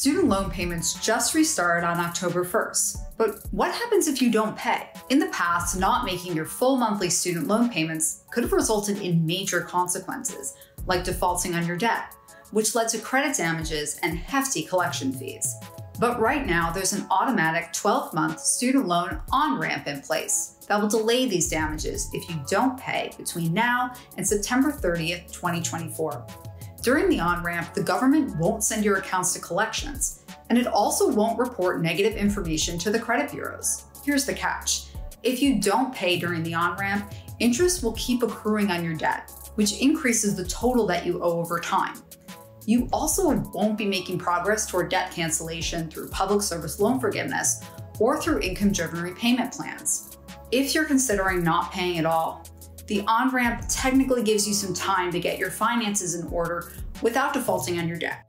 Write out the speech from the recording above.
Student loan payments just restarted on October 1st. But what happens if you don't pay? In the past, not making your full monthly student loan payments could have resulted in major consequences, like defaulting on your debt, which led to credit damages and hefty collection fees. But right now, there's an automatic 12 month student loan on ramp in place that will delay these damages if you don't pay between now and September 30th, 2024. During the on ramp, the government won't send your accounts to collections, and it also won't report negative information to the credit bureaus. Here's the catch if you don't pay during the on ramp, interest will keep accruing on your debt, which increases the total that you owe over time. You also won't be making progress toward debt cancellation through public service loan forgiveness or through income driven repayment plans. If you're considering not paying at all, the on ramp technically gives you some time to get your finances in order without defaulting on your debt.